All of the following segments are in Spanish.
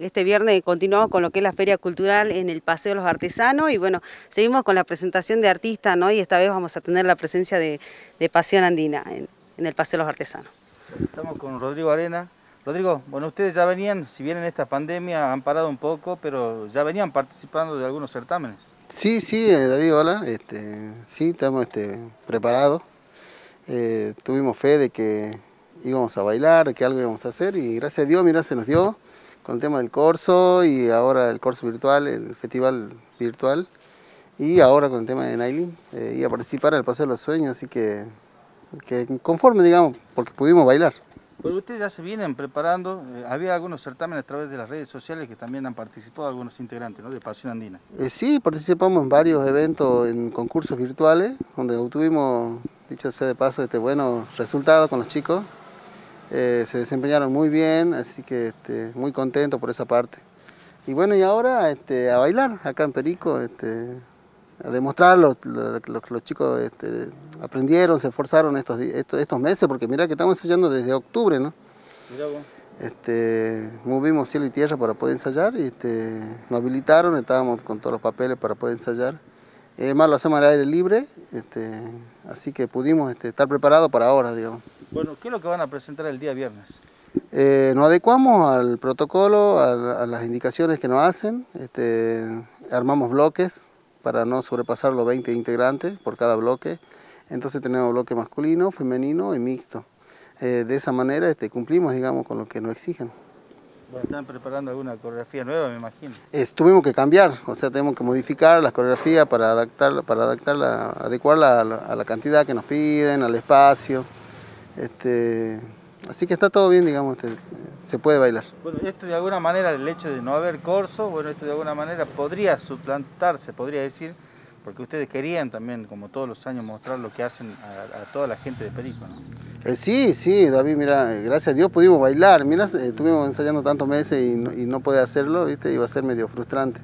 este viernes continuamos con lo que es la Feria Cultural en el Paseo de los Artesanos y bueno, seguimos con la presentación de artistas, ¿no? Y esta vez vamos a tener la presencia de, Pasión Andina en, el Paseo de los Artesanos. Estamos con Rodrigo Arena. Rodrigo, bueno, ustedes ya venían, si bien en esta pandemia han parado un poco, pero ya venían participando de algunos certámenes. Sí, sí, eh, David, hola. Este, sí, estamos este, preparados. Eh, tuvimos fe de que íbamos a bailar, de que algo íbamos a hacer y gracias a Dios, mira, se nos dio con el tema del corso y ahora el corso virtual, el festival virtual y ahora con el tema de Nailin eh, y a participar al Paseo de los Sueños, así que, que conforme, digamos, porque pudimos bailar. Pero ustedes ya se vienen preparando, eh, había algunos certámenes a través de las redes sociales que también han participado algunos integrantes ¿no? de Pasión Andina. Eh, sí, participamos en varios eventos, en concursos virtuales, donde obtuvimos, dicho sea de paso, este, buenos resultados con los chicos. Eh, se desempeñaron muy bien, así que este, muy contento por esa parte. Y bueno, y ahora este, a bailar acá en Perico, este, a demostrar lo, que los chicos este, aprendieron, se esforzaron estos, estos, meses, porque mira que estamos ensayando desde octubre, ¿no? Este, movimos cielo y tierra para poder ensayar y este, nos habilitaron, estábamos con todos los papeles para poder ensayar. Además lo hacemos al aire libre, este, así que pudimos estar preparados para ahora, digamos. Bueno, ¿qué es lo que van a presentar el día viernes? Eh, nos adecuamos al protocolo, a, las indicaciones que nos hacen, este, armamos bloques para no sobrepasar los 20 integrantes por cada bloque, entonces tenemos bloque masculino, femenino y mixto. Eh, de esa manera este, cumplimos digamos, con lo que nos exigen. Bueno, ¿Están preparando alguna coreografía nueva, me imagino? tuvimos que cambiar, o sea, tenemos que modificar las coreografías para, adaptar, para adaptarla, adecuarla a la cantidad que nos piden, al espacio. Este, así que está todo bien, digamos, este, se puede bailar. Bueno, esto de alguna manera, el hecho de no haber corso, bueno, esto de alguna manera podría suplantarse, podría decir, porque ustedes querían también, como todos los años, mostrar lo que hacen a, toda la gente de Perico, ¿no? Eh, sí, sí, David, mira, gracias a Dios pudimos bailar, mira, estuvimos ensayando tantos meses y no, y no puede hacerlo, viste, iba a ser medio frustrante.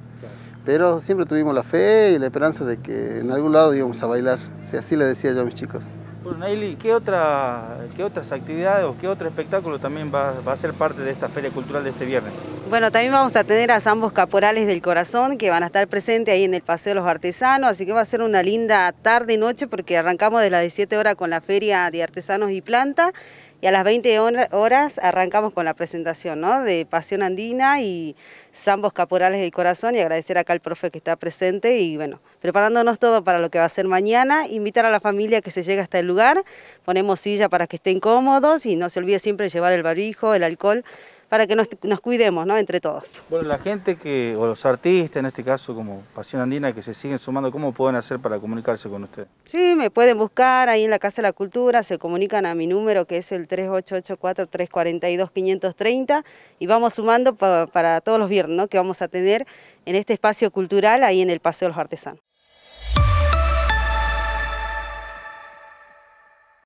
Pero siempre tuvimos la fe y la esperanza de que en algún lado íbamos a bailar, así le decía yo a mis chicos. Bueno, Naili, ¿qué, otra, ¿qué otras actividades o qué otro espectáculo también va, a ser parte de esta Feria Cultural de este viernes? Bueno, también vamos a tener a ambos caporales del corazón que van a estar presentes ahí en el Paseo de los Artesanos, así que va a ser una linda tarde y noche porque arrancamos de las 17 horas con la Feria de Artesanos y Planta y a las 20 horas arrancamos con la presentación ¿no? de Pasión Andina y Zambos Caporales del Corazón y agradecer acá al profe que está presente y bueno, preparándonos todo para lo que va a ser mañana, invitar a la familia que se llegue hasta el lugar, ponemos silla para que estén cómodos y no se olvide siempre llevar el barbijo, el alcohol, para que nos, cuidemos ¿no? entre todos. Bueno, la gente que, o los artistas, en este caso como Pasión Andina, que se siguen sumando, ¿cómo pueden hacer para comunicarse con usted? Sí, me pueden buscar ahí en la Casa de la Cultura, se comunican a mi número que es el 3884-342-530 y vamos sumando para todos los viernes ¿no? que vamos a tener en este espacio cultural ahí en el Paseo de los Artesanos.